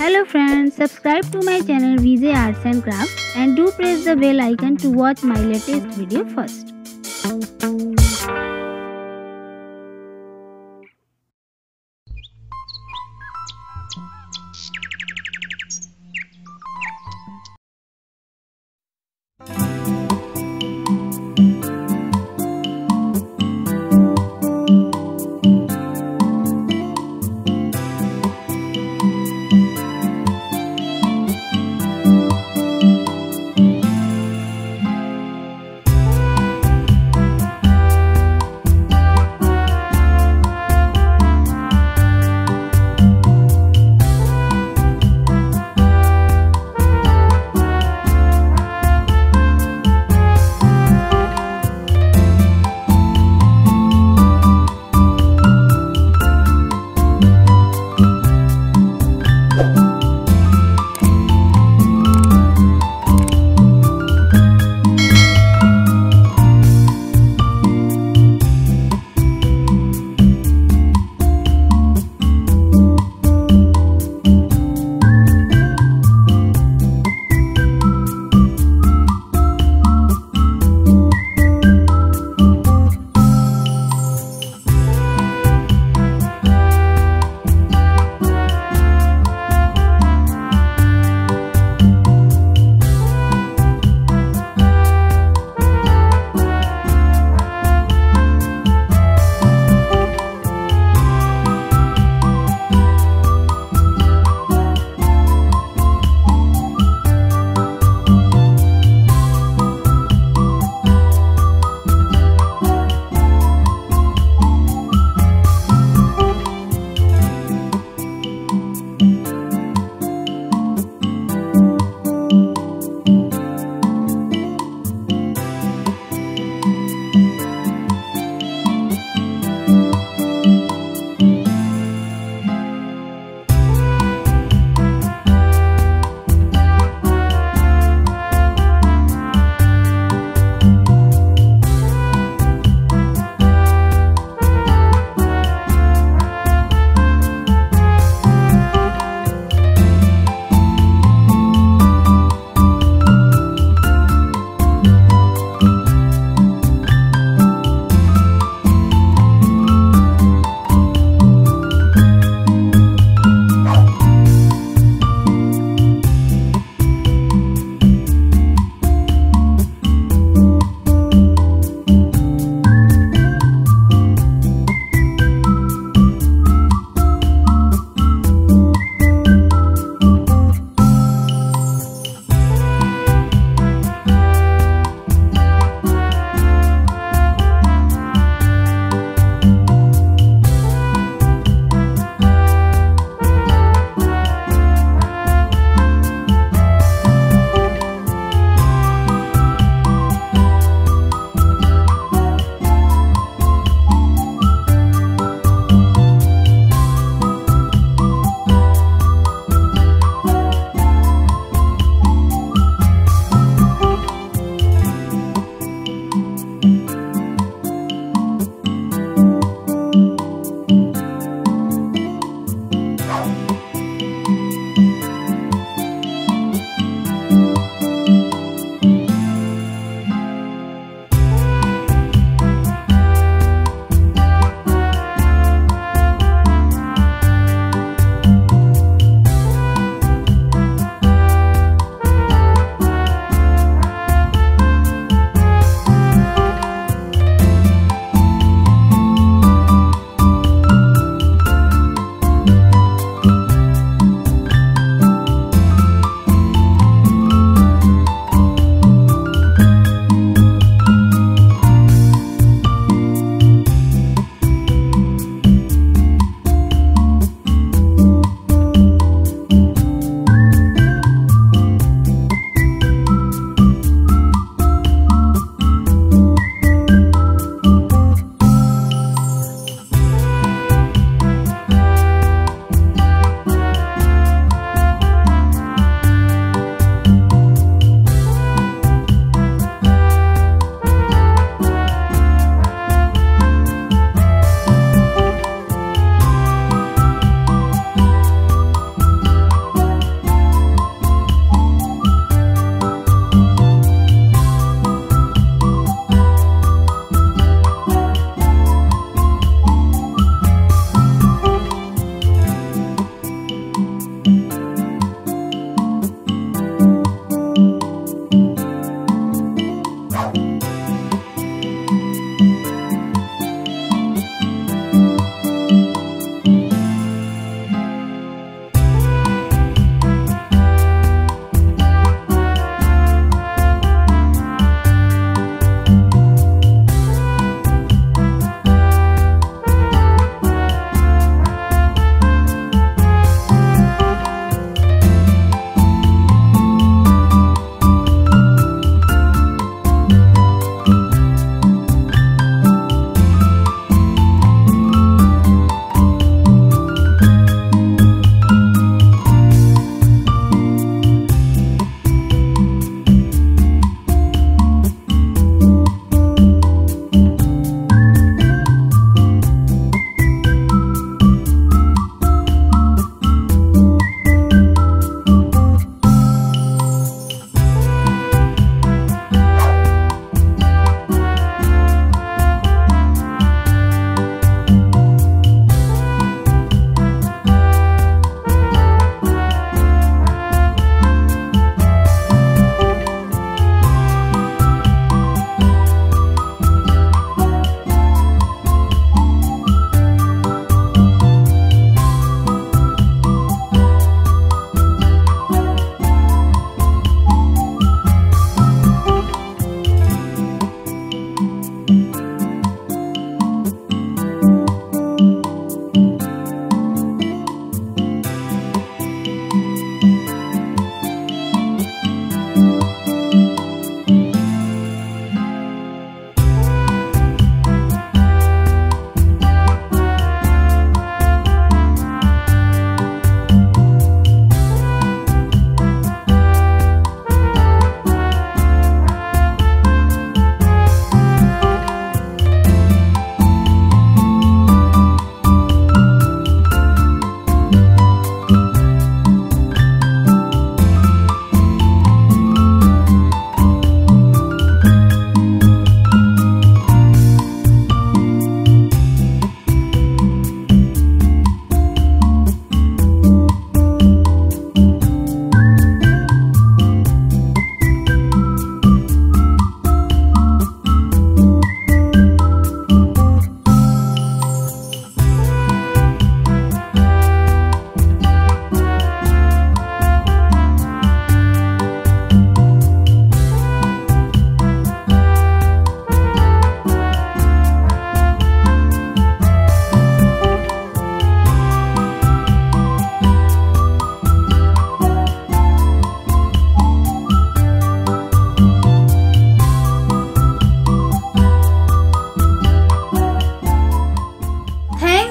Hello friends, subscribe to my channel VJ Arts and Crafts and do press the bell icon to watch my latest video first.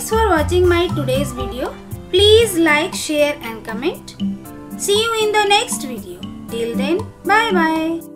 Like today's video, please like, share and comment. See you in the next video. Till then, bye bye.